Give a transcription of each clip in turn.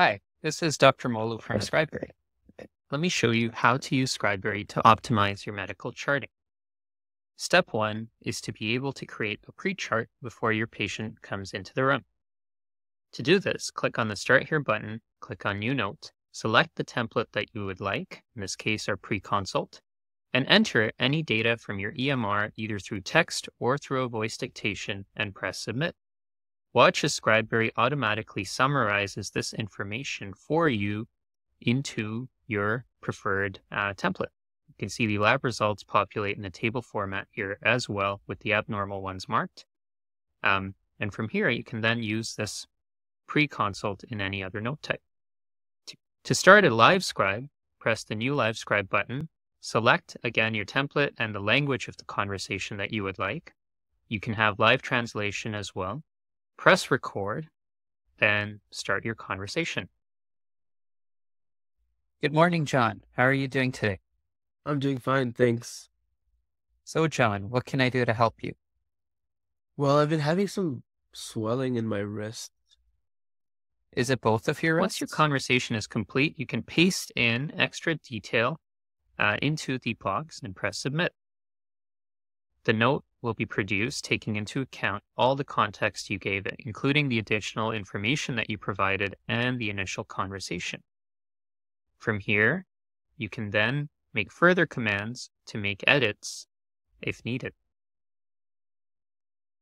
Hi, this is Dr. Molu from Scribeberry. Let me show you how to use Scribeberry to optimize your medical charting. Step one is to be able to create a pre-chart before your patient comes into the room. To do this, click on the Start Here button, click on New Note, select the template that you would like, in this case our pre-consult, and enter any data from your EMR either through text or through a voice dictation and press Submit. Watch as Scribeberry automatically summarizes this information for you into your preferred uh, template. You can see the lab results populate in a table format here as well with the abnormal ones marked. Um, and from here, you can then use this pre-consult in any other note type. To, to start a live scribe, press the new live scribe button, select again your template and the language of the conversation that you would like. You can have live translation as well press record, then start your conversation. Good morning, John. How are you doing today? I'm doing fine, thanks. So, John, what can I do to help you? Well, I've been having some swelling in my wrist. Is it both of your wrists? Once your conversation is complete, you can paste in extra detail uh, into the box and press submit. The note will be produced taking into account all the context you gave it, including the additional information that you provided and the initial conversation. From here, you can then make further commands to make edits if needed.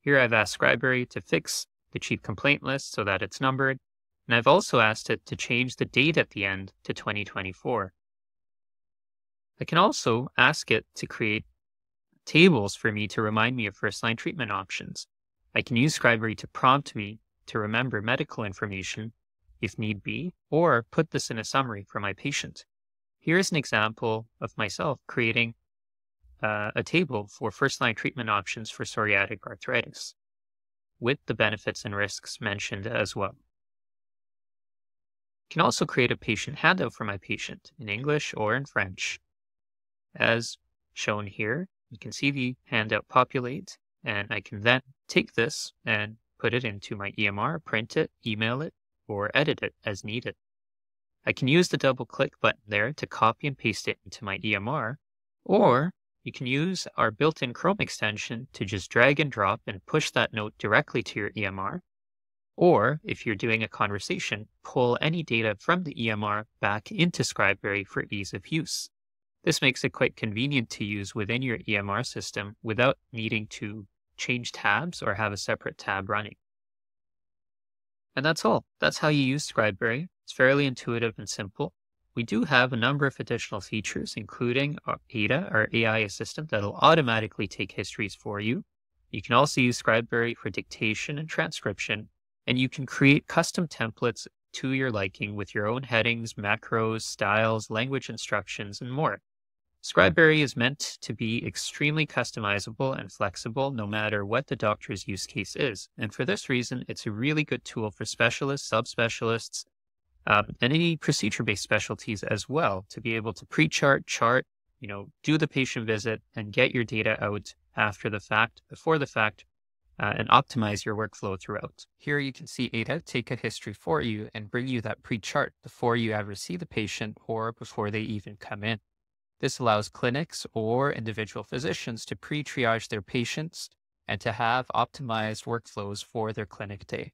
Here I've asked Scribeberry to fix the chief complaint list so that it's numbered, and I've also asked it to change the date at the end to 2024. I can also ask it to create tables for me to remind me of first line treatment options. I can use Scribeberry to prompt me to remember medical information if need be, or put this in a summary for my patient. Here's an example of myself creating uh, a table for first line treatment options for psoriatic arthritis with the benefits and risks mentioned as well. I can also create a patient handout for my patient in English or in French. As shown here, you can see the handout populate, and I can then take this and put it into my EMR, print it, email it, or edit it as needed. I can use the double click button there to copy and paste it into my EMR, or you can use our built-in Chrome extension to just drag and drop and push that note directly to your EMR. Or if you're doing a conversation, pull any data from the EMR back into Scribeberry for ease of use. This makes it quite convenient to use within your EMR system without needing to change tabs or have a separate tab running. And that's all. That's how you use Scribeberry. It's fairly intuitive and simple. We do have a number of additional features, including Ada, our AI assistant that'll automatically take histories for you. You can also use Scribeberry for dictation and transcription, and you can create custom templates to your liking with your own headings, macros, styles, language instructions, and more. Scribeberry is meant to be extremely customizable and flexible no matter what the doctor's use case is. And for this reason, it's a really good tool for specialists, subspecialists, um, and any procedure-based specialties as well to be able to pre-chart, chart, you know, do the patient visit and get your data out after the fact, before the fact, uh, and optimize your workflow throughout. Here you can see Ada take a history for you and bring you that pre-chart before you ever see the patient or before they even come in. This allows clinics or individual physicians to pre triage their patients and to have optimized workflows for their clinic day.